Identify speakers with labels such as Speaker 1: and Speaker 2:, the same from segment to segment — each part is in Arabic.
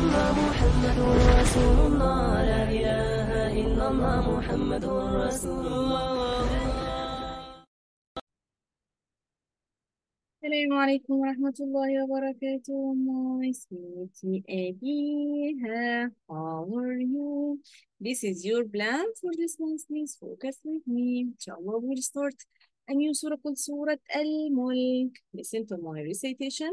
Speaker 1: الله الله الله الله
Speaker 2: السلام عليكم ورحمة الله وبركاته my sweetie Abiha how are you this is your plan for this month please focus with me inshallah we'll start a new surah called Surah Al-Mulk listen to my recitation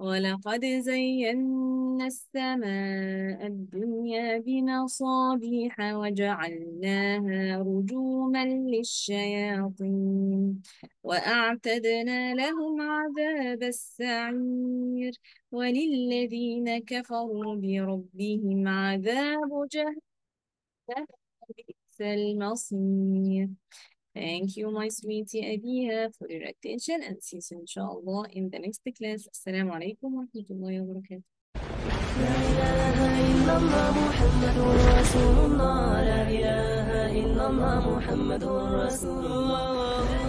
Speaker 2: ولقد زينا السماء الدنيا بمصابيح وجعلناها رجوما للشياطين وأعتدنا لهم عذاب السعير وللذين كفروا بربهم عذاب جهنم بئس المصير. Thank you, my sweetie Abiha, for your attention and see you inshallah in the next class. Assalamu alaikum wa rahmatullahi wa barakatuh.
Speaker 1: لا إله إلا الله محمد رسول الله لا إله إلا الله محمد رسول الله